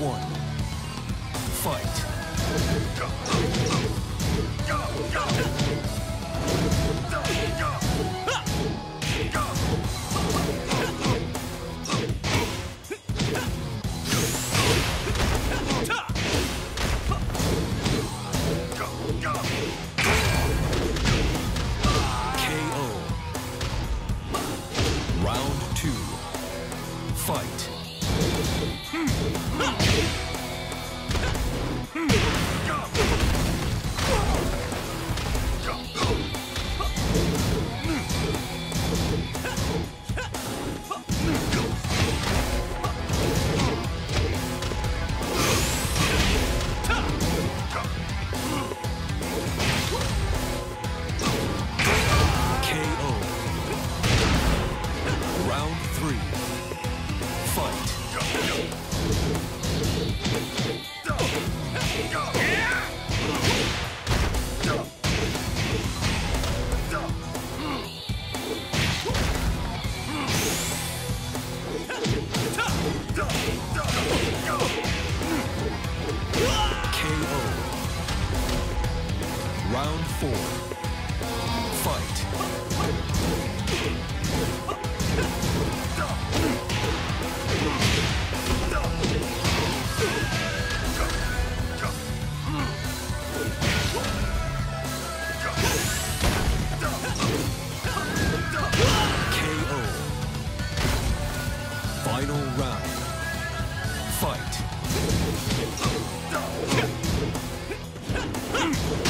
One. Fight. KO. Round two. Fight. Fight. Ha!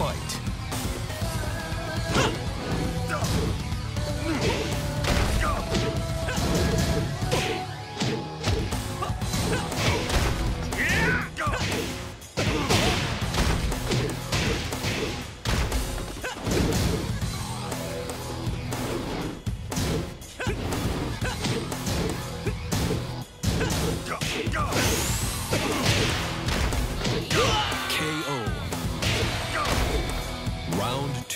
Fight.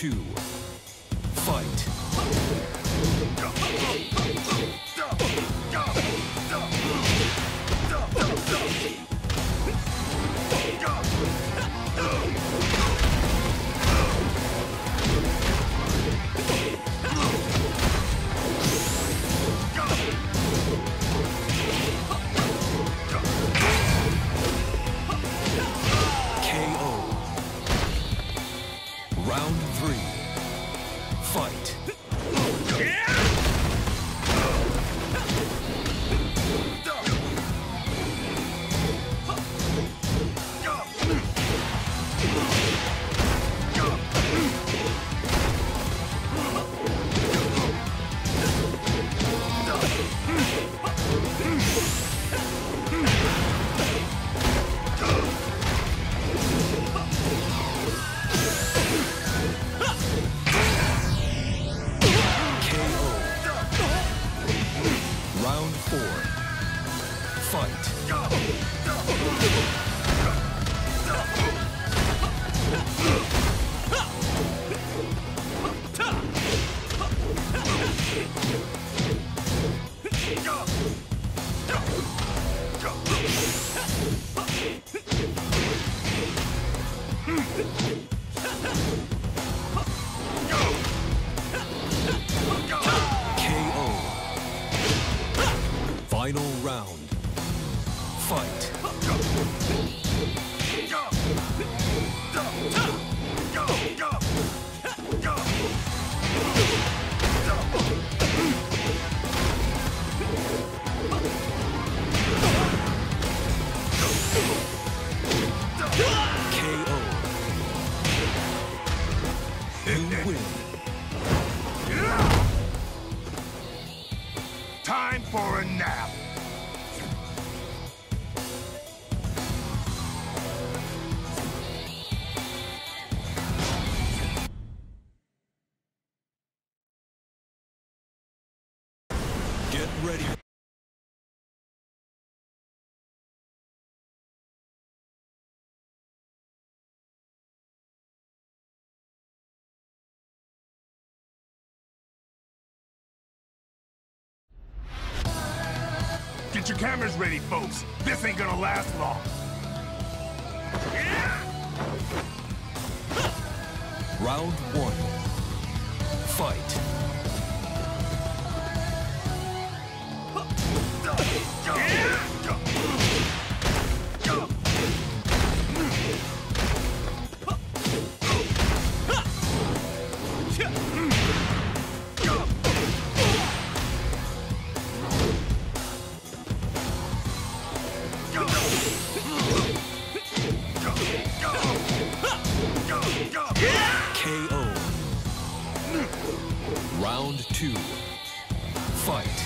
Two. Fight. Fight. final round. Fight. KO. You win. Time for a nap. Get your cameras ready, folks. This ain't gonna last long. Round one. Fight. KO. Two. Fight.